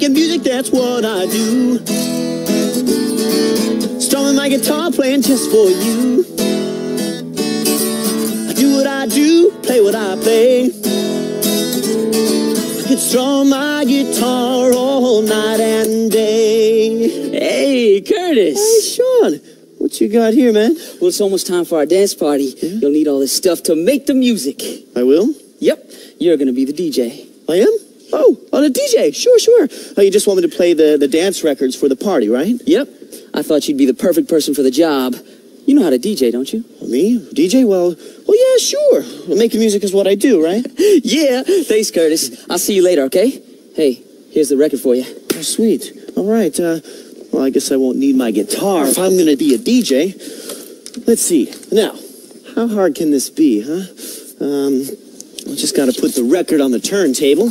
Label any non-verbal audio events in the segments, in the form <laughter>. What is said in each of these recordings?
that's what I do. Strumming my guitar, playing just for you. I do what I do, play what I play. I could strum my guitar all night and day. Hey, Curtis. Hey, Sean, what you got here, man? Well, it's almost time for our dance party. Yeah? You'll need all this stuff to make the music. I will. Yep, you're gonna be the DJ. I am? Oh, oh, a DJ. Sure, sure. Oh, you just want me to play the, the dance records for the party, right? Yep, I thought you'd be the perfect person for the job. You know how to DJ, don't you? Me? DJ? Well, well, yeah, sure. Well, making music is what I do, right? <laughs> yeah, thanks, Curtis. I'll see you later, okay? Hey, here's the record for you. Oh, sweet. All right. Uh, well, I guess I won't need my guitar if I'm going to be a DJ. Let's see. Now, how hard can this be, huh? Um, I just got to put the record on the turntable,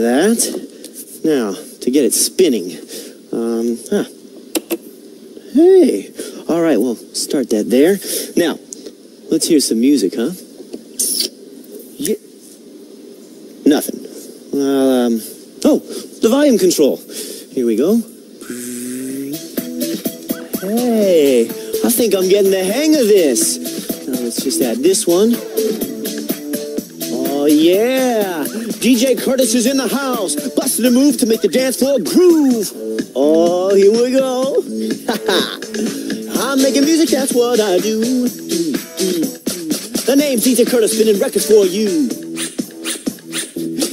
that. Now, to get it spinning. Um, huh. Hey. All right, well, start that there. Now, let's hear some music, huh? Yeah. Nothing. Well, um, oh, the volume control. Here we go. Hey, I think I'm getting the hang of this. Now let's just add this one. Oh, yeah. DJ Curtis is in the house, busting a move to make the dance floor groove. Oh, here we go. <laughs> I'm making music, that's what I do. The name's DJ Curtis, spinning records for you.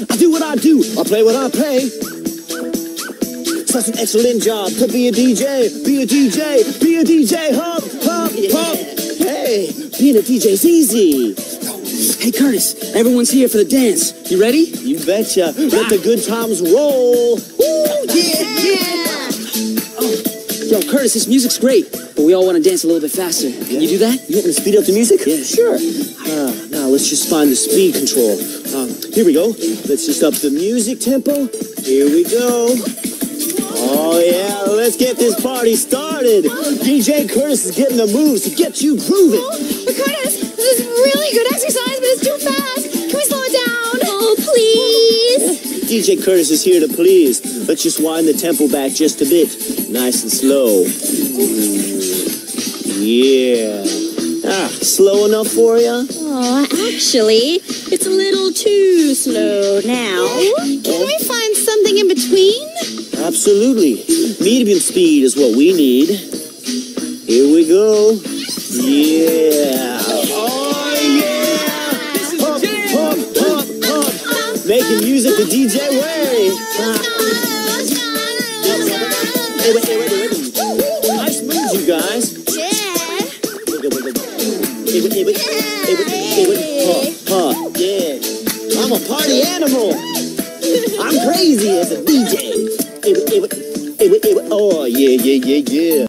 I do what I do, I play what I play. Such an excellent job to be a DJ, be a DJ, be a DJ, hop, hop, hop. Hey, being a DJ's easy. Hey, Curtis, everyone's here for the dance. You ready? You betcha. Let the good times roll. Oh yeah! Yo, Curtis, this music's great, but we all want to dance a little bit faster. Can you do that? You want me to speed up the music? Yeah. Sure. Uh, now let's just find the speed control. Uh, here we go. Let's just up the music tempo. Here we go. Oh yeah, let's get this party started. DJ Curtis is getting the moves to get you grooving. But Curtis, this is really good exercise, DJ Curtis is here to please. Let's just wind the tempo back just a bit. Nice and slow. Yeah. Ah, slow enough for you? Oh, actually, it's a little too slow now. Can we find something in between? Absolutely. Medium speed is what we need. Here we go. Yeah. Yeah. Oh, huh, yeah. I'm a party animal. I'm crazy as a DJ. Oh, yeah, yeah, yeah, yeah.